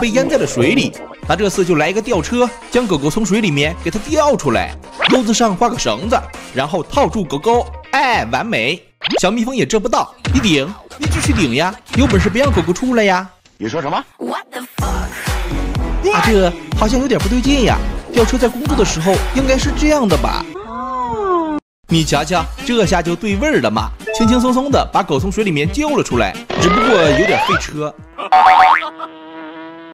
被淹在了水里。他这次就来一个吊车，将狗狗从水里面给它吊出来，钩子上挂个绳子，然后套住狗狗。哎，完美！小蜜蜂也遮不到，你顶，你继续顶呀！有本事别让狗狗出来呀！你说什么？啊，这好像有点不对劲呀！吊车在工作的时候应该是这样的吧？你瞧瞧，这下就对味儿了嘛！轻轻松松的把狗从水里面救了出来，只不过有点费车。